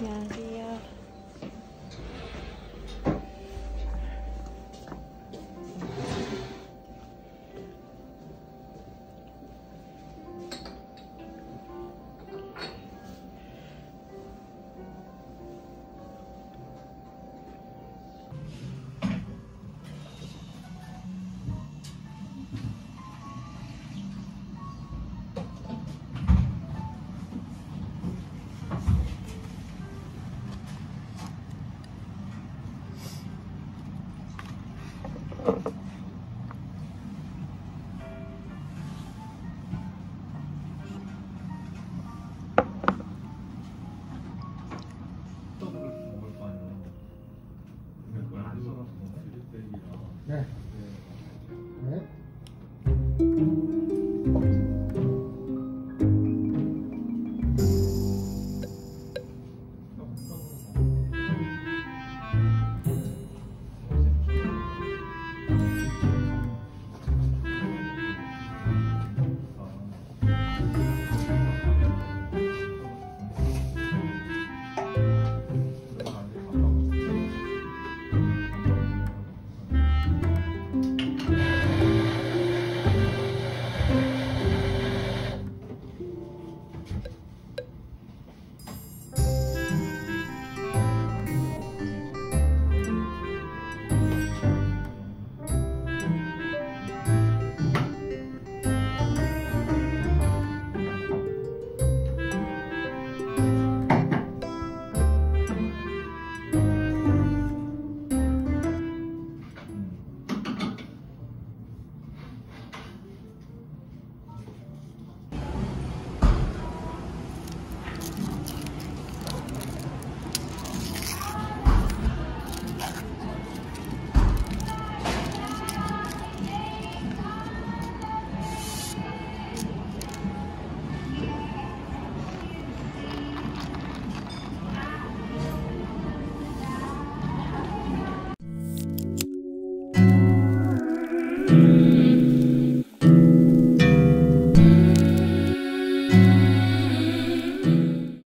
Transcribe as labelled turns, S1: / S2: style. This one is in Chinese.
S1: 两边